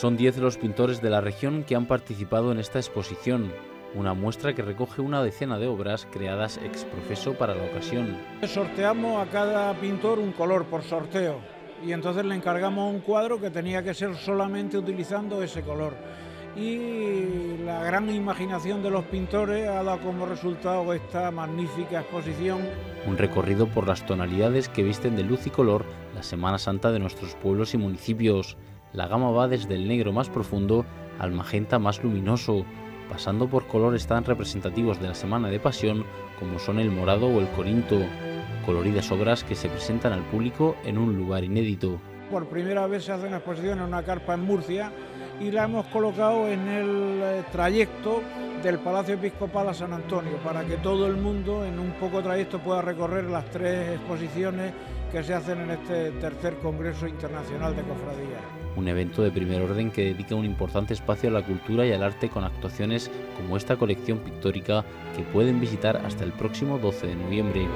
Son 10 los pintores de la región que han participado en esta exposición, una muestra que recoge una decena de obras creadas ex profeso para la ocasión. Sorteamos a cada pintor un color por sorteo y entonces le encargamos un cuadro que tenía que ser solamente utilizando ese color. Y la gran imaginación de los pintores ha dado como resultado esta magnífica exposición. Un recorrido por las tonalidades que visten de luz y color la Semana Santa de nuestros pueblos y municipios. La gama va desde el negro más profundo al magenta más luminoso, pasando por colores tan representativos de la Semana de Pasión como son el morado o el corinto, coloridas obras que se presentan al público en un lugar inédito. Por primera vez se hace una exposición en una carpa en Murcia y la hemos colocado en el eh, trayecto del Palacio Episcopal a San Antonio para que todo el mundo en un poco trayecto pueda recorrer las tres exposiciones que se hacen en este tercer Congreso Internacional de Cofradías. Un evento de primer orden que dedica un importante espacio a la cultura y al arte con actuaciones como esta colección pictórica que pueden visitar hasta el próximo 12 de noviembre.